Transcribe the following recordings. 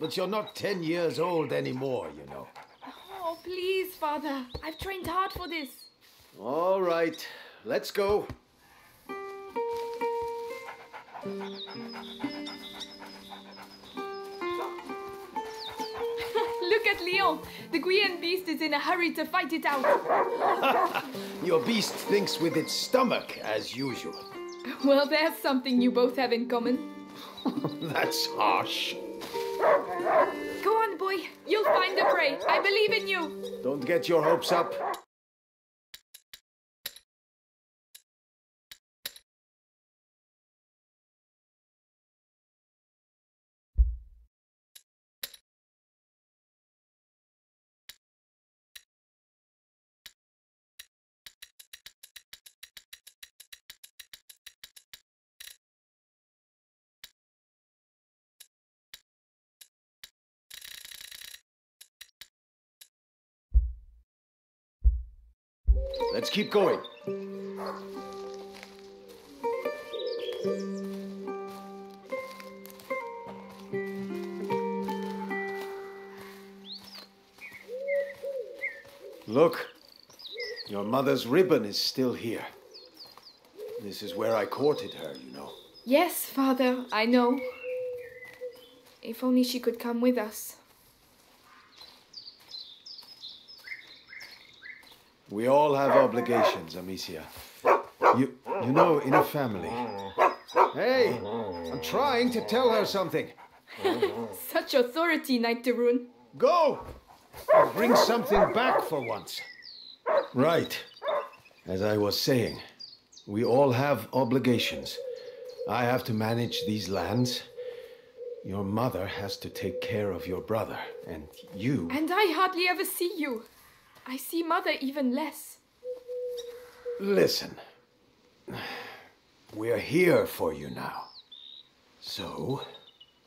But you're not ten years old anymore, you know. Oh, please, father. I've trained hard for this. All right, let's go. Look at Leon. The Guyenne beast is in a hurry to fight it out. Your beast thinks with its stomach, as usual. Well, there's something you both have in common. That's harsh. Go on, boy. You'll find the prey. I believe in you. Don't get your hopes up. Let's keep going. Look, your mother's ribbon is still here. This is where I courted her, you know. Yes, father, I know. If only she could come with us. We all have obligations, Amicia. You, you know, in a family. Hey, I'm trying to tell her something. Such authority, Knight de Rune. Go! Bring something back for once. Right. As I was saying, we all have obligations. I have to manage these lands. Your mother has to take care of your brother. And you. And I hardly ever see you. I see mother even less. Listen. We're here for you now. So,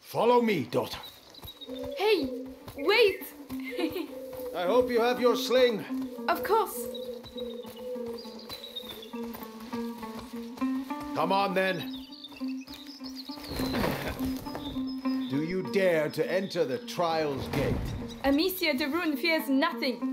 follow me, daughter. Hey, wait! I hope you have your sling. of course. Come on then. Do you dare to enter the trial's gate? Amicia de Rune fears nothing.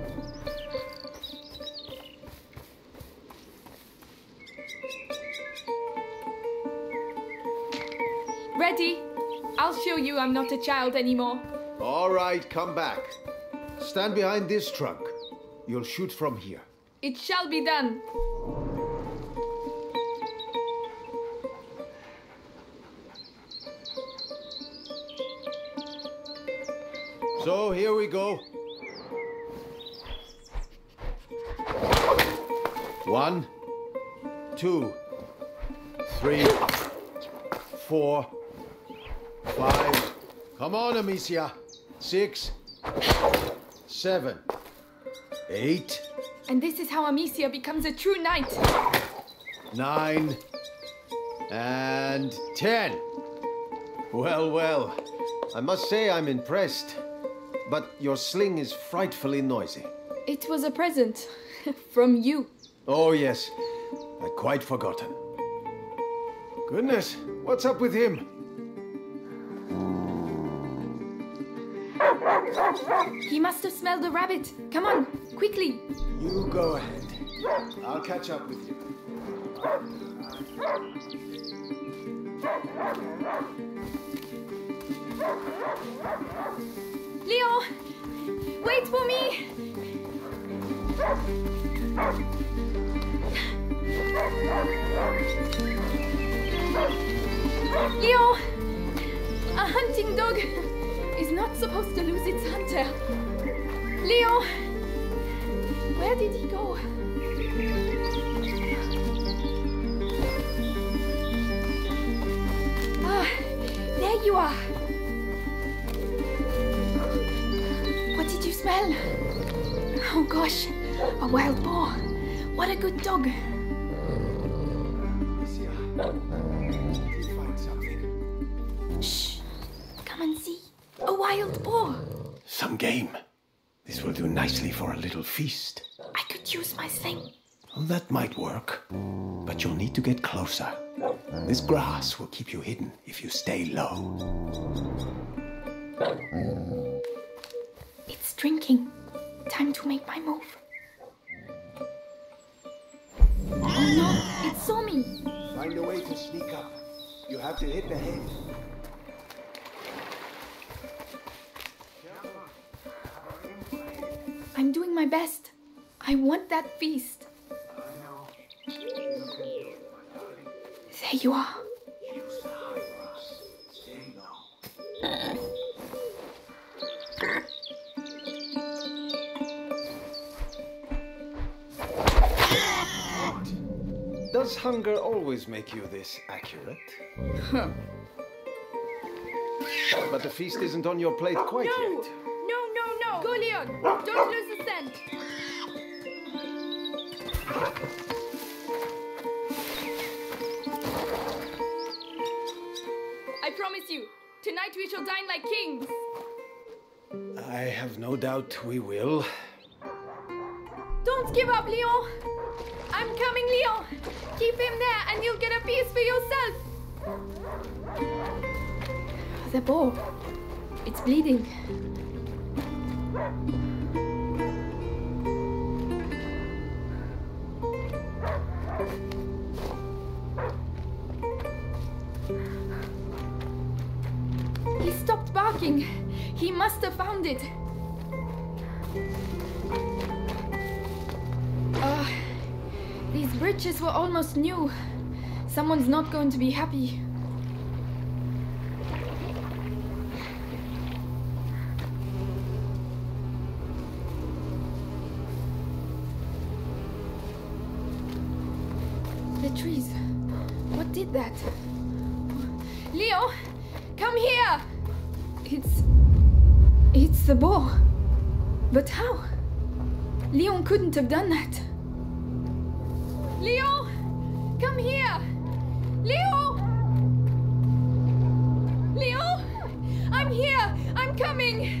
Ready? I'll show you I'm not a child anymore. All right, come back. Stand behind this trunk. You'll shoot from here. It shall be done. So here we go. One, two, three, four, five. Come on, Amicia. Six, seven, eight, And this is how Amicia becomes a true knight. nine, and ten. Well, well. I must say I'm impressed. But your sling is frightfully noisy. It was a present from you. Oh, yes. I'd quite forgotten. Goodness, what's up with him? He must have smelled a rabbit. Come on, quickly. You go ahead. I'll catch up with you. Leon, Wait for me! Leo! A hunting dog is not supposed to lose its hunter. Leo! Where did he go? Ah, there you are. What did you smell? Oh gosh, a wild boar. What a good dog. Shh. Come and see. A wild boar. Some game. This will do nicely for a little feast. I could use my sling. Well, that might work. But you'll need to get closer. This grass will keep you hidden if you stay low. It's drinking. Time to make my move. Oh no, it saw me. Find a way to sneak up. You have to hit the head. I'm doing my best. I want that feast. There you are. Does hunger always make you this accurate? but the feast isn't on your plate quite No! yet. No! Go, Leon! Don't lose the scent! I promise you, tonight we shall dine like kings! I have no doubt we will. Don't give up, Leon! I'm coming, Leon! Keep him there and you'll get a piece for yourself! The boar. It's bleeding. He stopped barking. He must have found it. Ah, these bridges were almost new. Someone's not going to be happy. That? Leo, come here! It's. It's the boar. But how? Leon couldn't have done that. Leo! Come here! Leo! Leo! I'm here! I'm coming!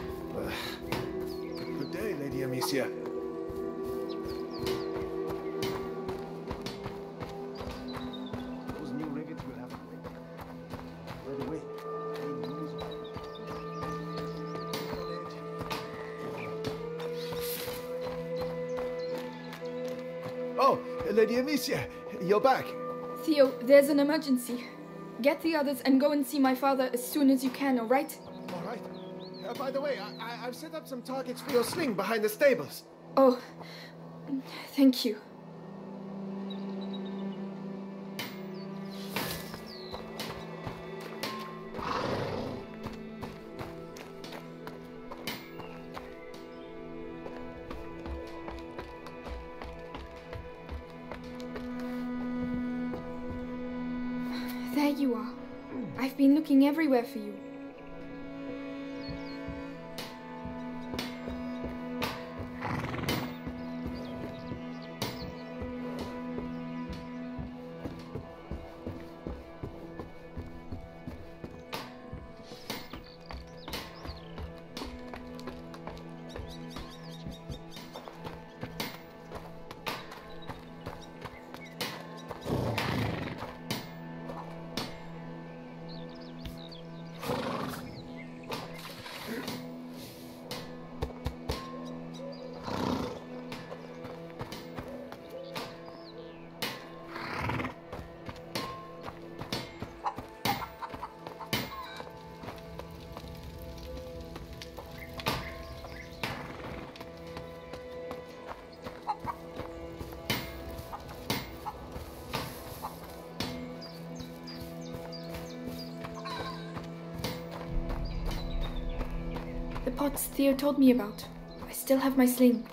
Those new rivets will have to wait. By the way, Oh, Lady Amicia, you're back. Theo, there's an emergency. Get the others and go and see my father as soon as you can, all right? All right. Uh, by the way, I I've set up some targets for your sling behind the stables. Oh, thank you. There you are. I've been looking everywhere for you. Pots Theo told me about. I still have my sling.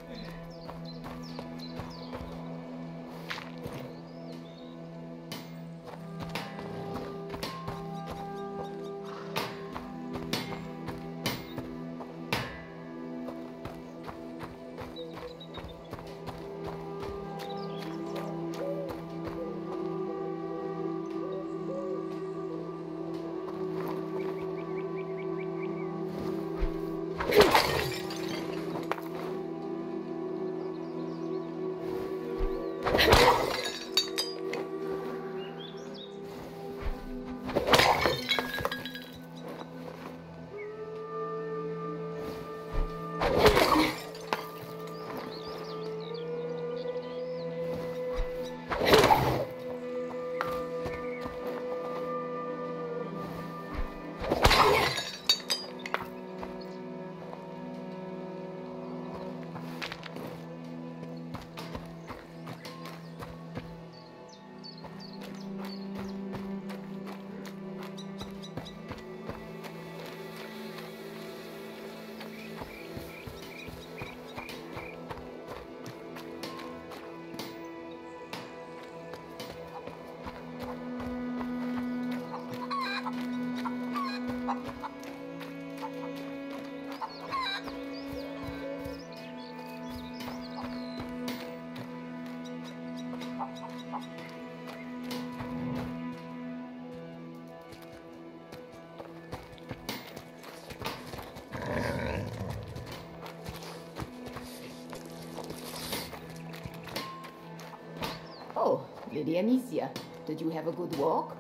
Lady Amicia, did you have a good walk?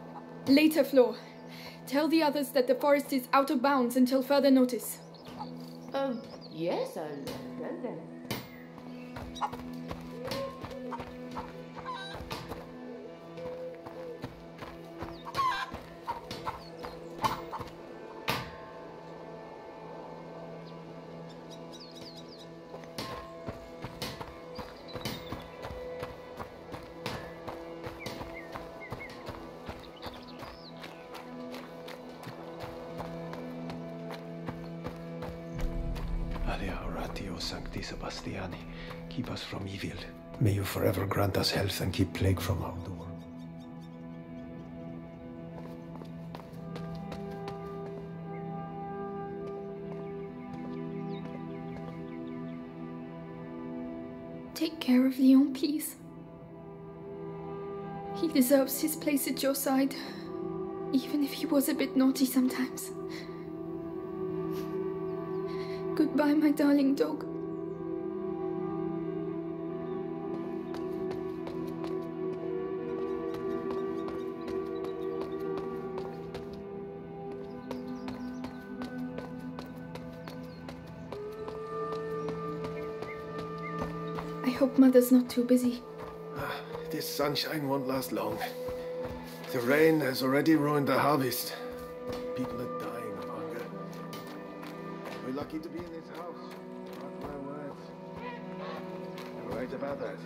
Later, Flo. Tell the others that the forest is out of bounds until further notice. Um, yes, I'll uh, tell them. Us health and keep plague from our door. Take care of Leon, please. He deserves his place at your side, even if he was a bit naughty sometimes. Goodbye, my darling dog. Hope Mother's not too busy. It this sunshine won't last long. The rain has already ruined the harvest. People are dying of hunger. We're lucky to be in this house. Mark my words. You're right about that.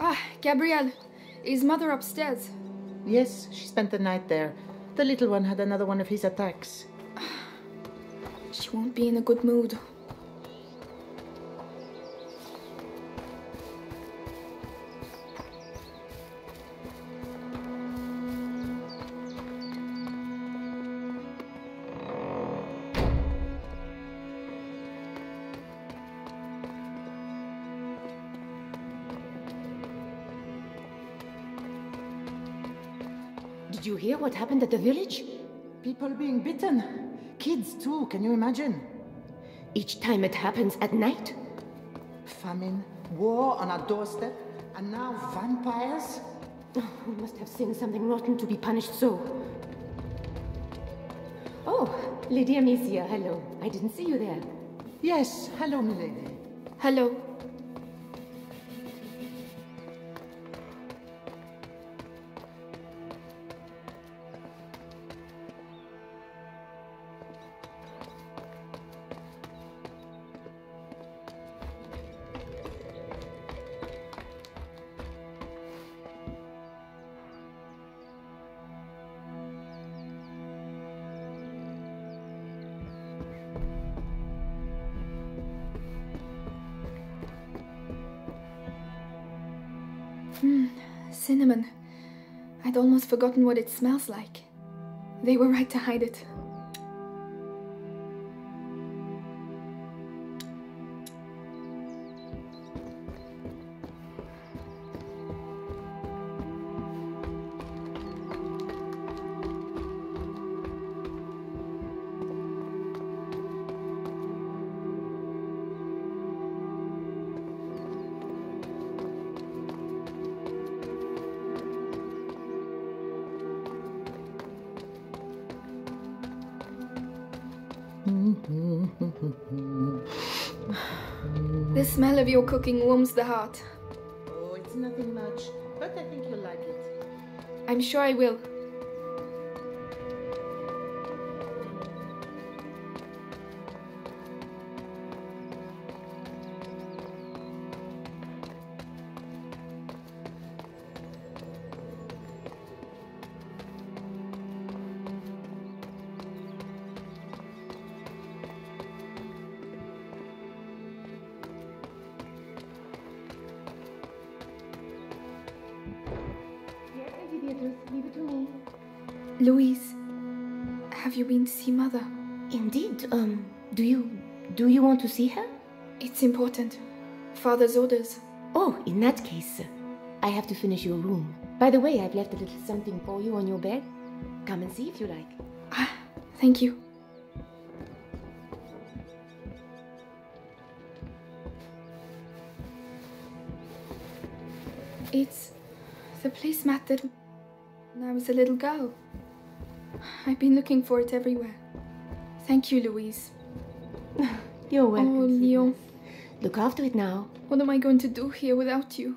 Ah, Gabrielle. Is mother upstairs? Yes, she spent the night there. The little one had another one of his attacks. She won't be in a good mood. Happened at the village? People being bitten. Kids, too, can you imagine? Each time it happens at night? Famine, war on our doorstep, and now vampires? Oh, we must have sinned something rotten to be punished so. Oh, Lady Amicia, hello. I didn't see you there. Yes, hello, milady. Hello. Forgotten what it smells like. They were right to hide it. The smell of your cooking warms the heart. Oh, it's nothing much, but I think you'll like it. I'm sure I will. It's important. Father's orders. Oh, in that case, I have to finish your room. By the way, I've left a little something for you on your bed. Come and see if you like. Ah, thank you. It's the placemat that when I was a little girl. I've been looking for it everywhere. Thank you, Louise. You're welcome. Oh. Leon. Look after it now. What am I going to do here without you?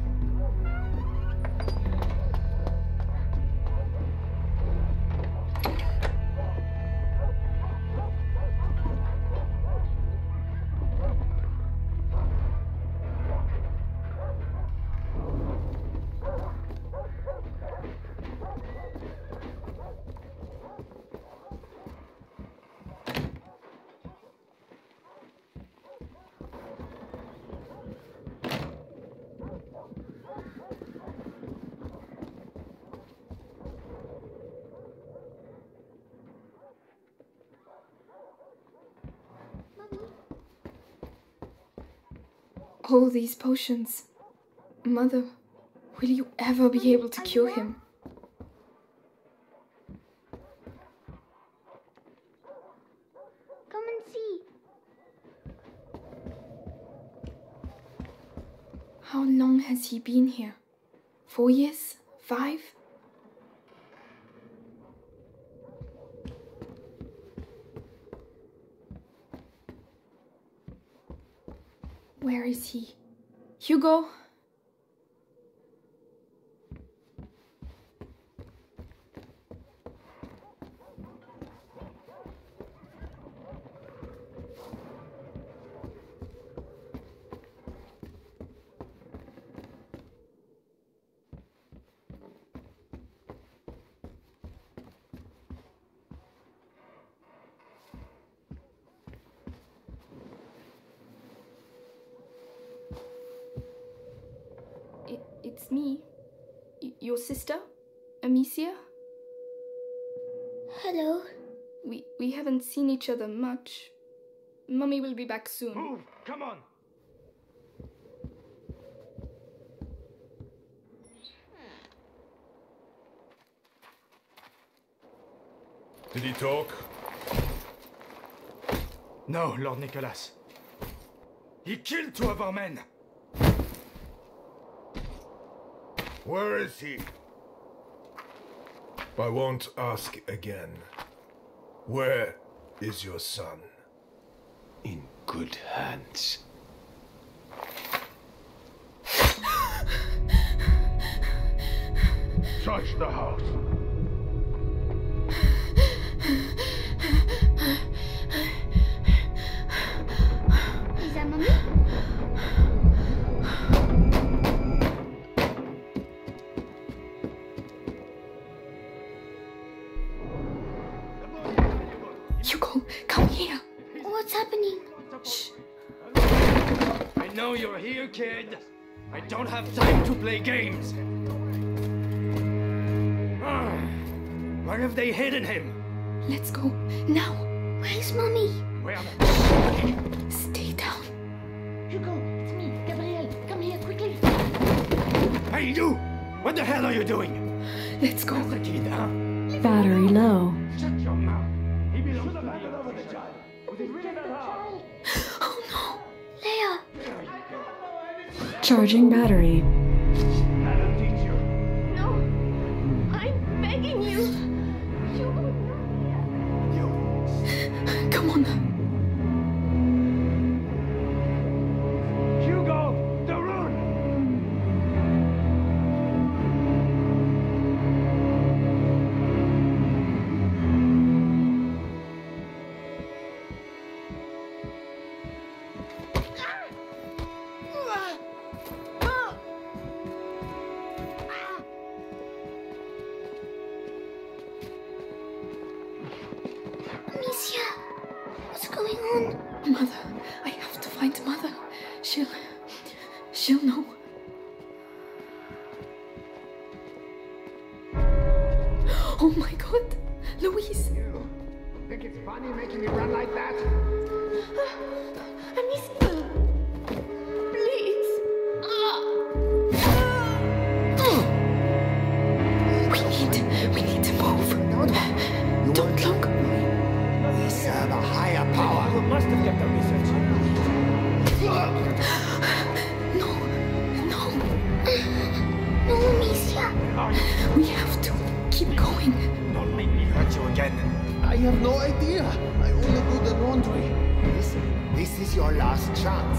All these potions. Mother, will you ever be able to cure him? Come and see. How long has he been here? Four years? Five? Where is he? Hugo? It, it's me. Y- your sister? Amicia? Hello. We, we haven't seen each other much. Mummy will be back soon. Move! Come on! Did he talk? No, Lord Nicholas. He killed two of our men. Where is he? I won't ask again. Where is your son? In good hands. Search the house. You're here, kid. I don't have time to play games. Where have they hidden him? Let's go. Now. Where's mommy? Where Stay down. Hugo, it's me, Gabriel. Come here quickly. Hey, you! What the hell are you doing? Let's go. The kid, huh? Battery low. Shut your mouth. Charging battery. Oh my god! Louise! You think it's funny making me run like that? Ah, Amicia! Please! Ah. We need, we need to move. No, Don't look. We serve a higher power. You must have kept the research. Ah. I have no idea. I only do the laundry. Listen, this is your last chance.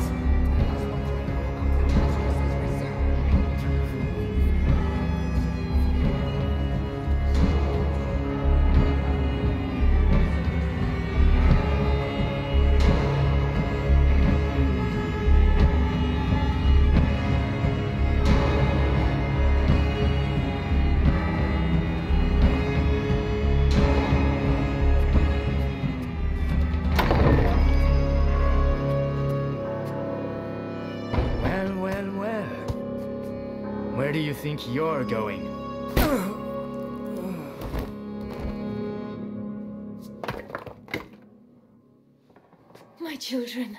Think you're going? My children.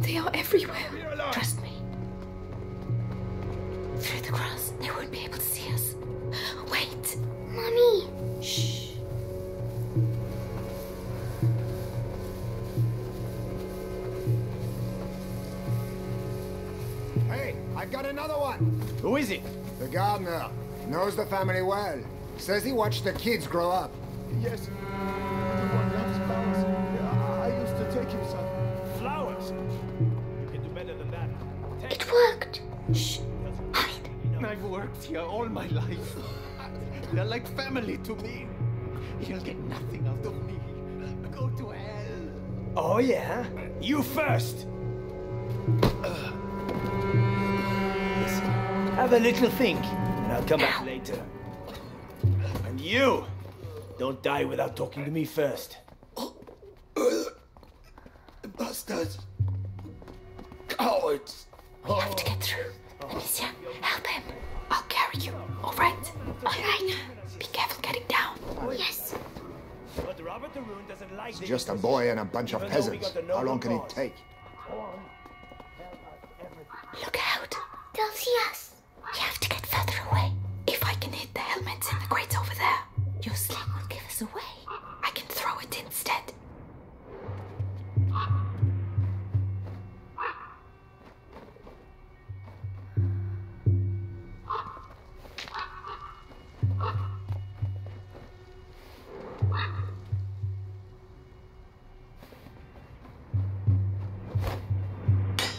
They are everywhere. Trust me. Through the grass, they won't be able to see us. Wait. Mommy. Shh. Hey, I've got another one. Who is it? The gardener knows the family well. Says he watched the kids grow up. Yes. Shh. Hide. I've worked here all my life. They're like family to me. You'll get nothing out of me. Go to hell. Oh, yeah? You first! Listen, have a little think, and I'll come back later. And you! Don't die without talking to me first. Bastards. Cowards. We have to get through. Alright? Alright. Be careful getting down. Yes. But Robert de Rune doesn't like It's just a boy and a bunch of peasants. How long can it take? Look out. They'll see us.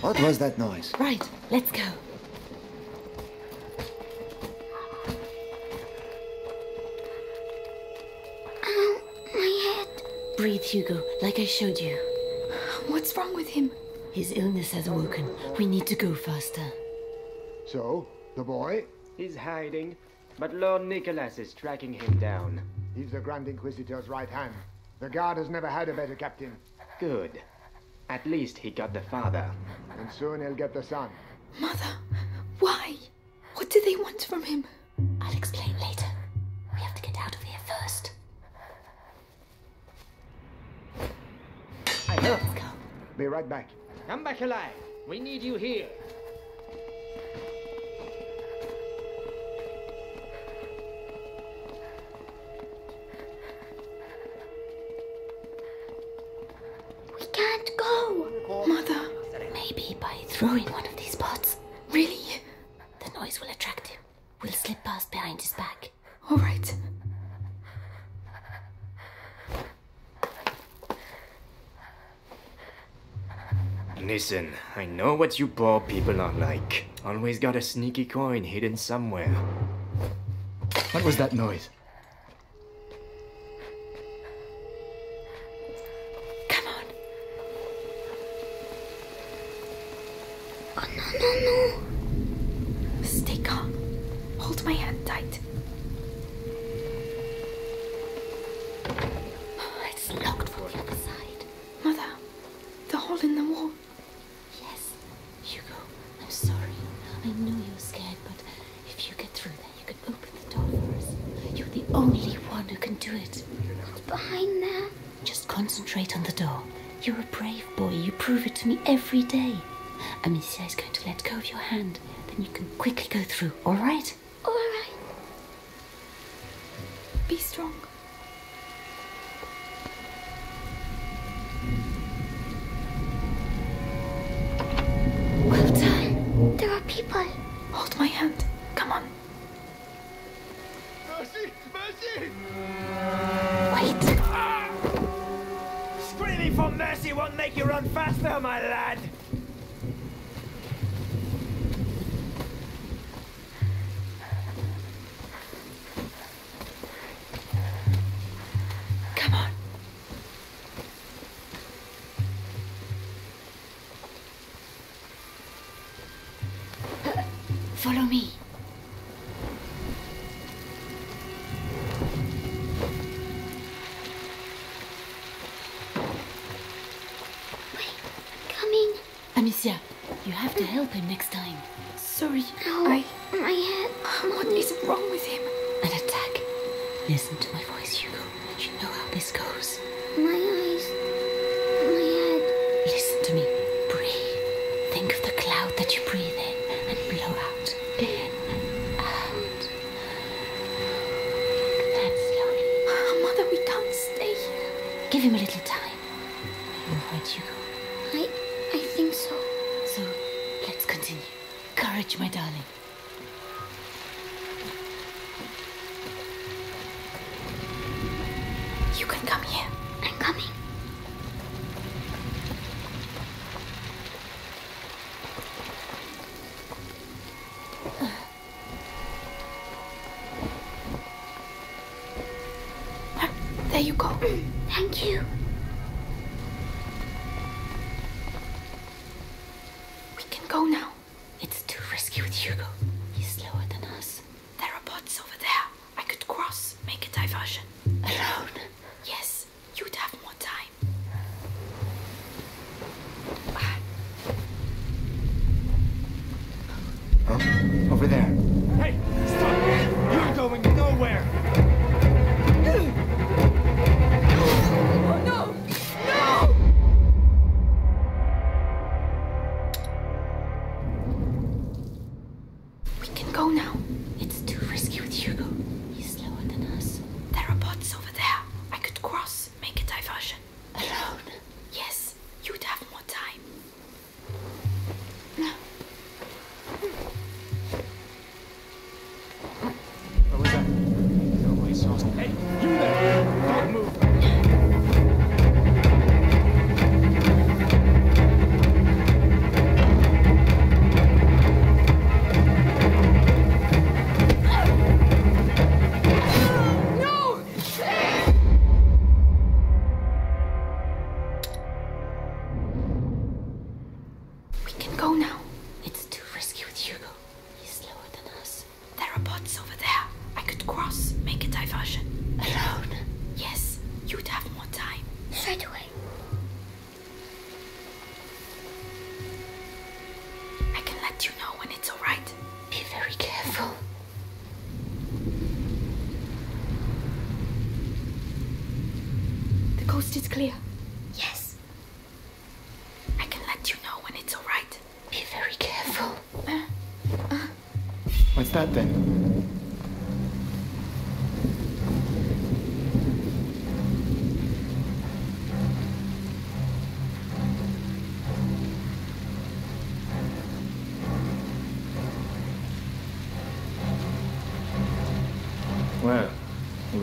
What was that noise? Right, let's go. Ow, my head. Breathe, Hugo, like I showed you. What's wrong with him? His illness has awoken. We need to go faster. So, the boy? He's hiding, but Lord Nicholas is tracking him down. He's the Grand Inquisitor's right hand. The guard has never had a better captain. Good. At least he got the father. And soon he'll get the son. Mother, why? What do they want from him? I'll explain later. We have to get out of here first. I know. Let's go. Be right back. Come back alive. We need you here. Listen, I know what you poor people are like. Always got a sneaky coin hidden somewhere. What was that noise? Amicia, you have to help him next time. Sorry, Ow, I... my head. What is wrong with him? An attack. Listen to you go. Thank you.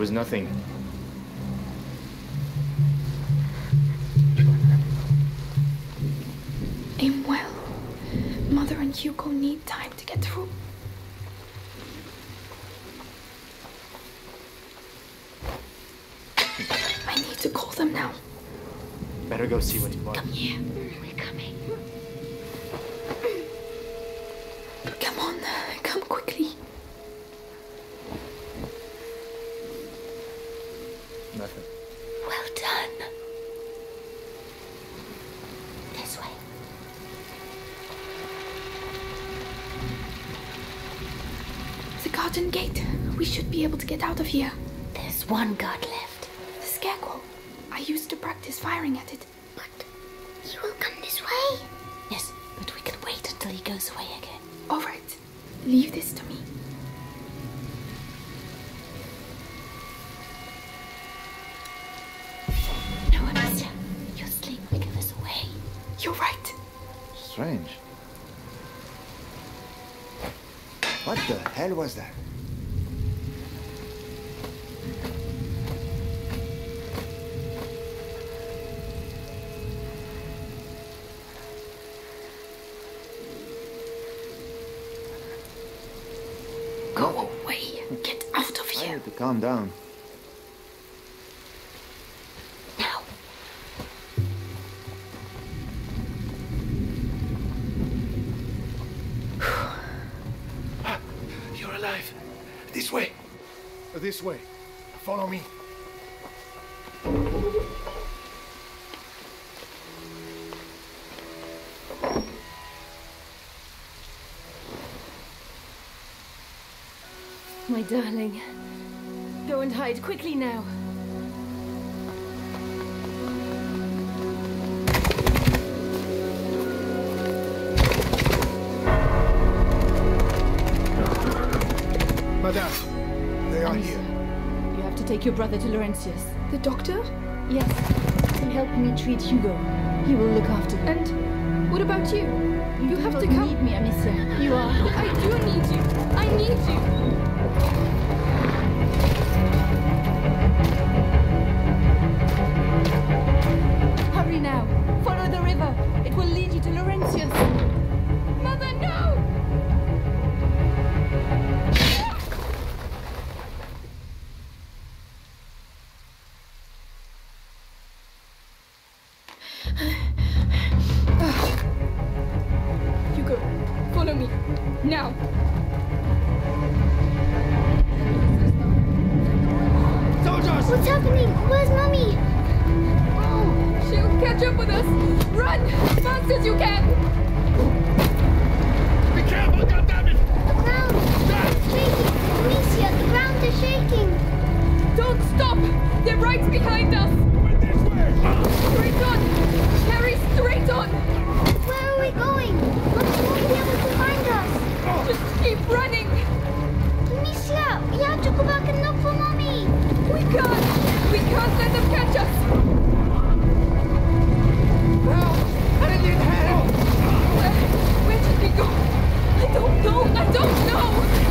was nothing. Aim well. Mother and Hugo need time to get through. I need to call them now. Better go see what he wants. Come here. We're coming. Come on. Come quickly. Able to get out of here. There's one guard left. The scarecrow. I used to practice firing at it. But he will come this way. Yes, but we can wait until he goes away again. All right. Leave this to me. No, Amicia. Your sleep will give us away. You're right. Strange. What the hell was that? Calm down. Now. You're alive. This way. This way. Follow me. My darling. Go and hide quickly now. Madame, they are here. You have to take your brother to Laurentius. The doctor? Yes. He helped me treat Hugo. He will look after you. And what about you? You, have to not come. need me, Amicia. You are. I do need you. I need you. Now. Soldiers! What's happening? Where's mommy? Oh, she'll catch up with us. Run! As fast as you can! Be careful, goddammit! The ground is shaking. Amicia, the ground is shaking. Don't stop! They're right behind us! This way! Straight on! I don't know!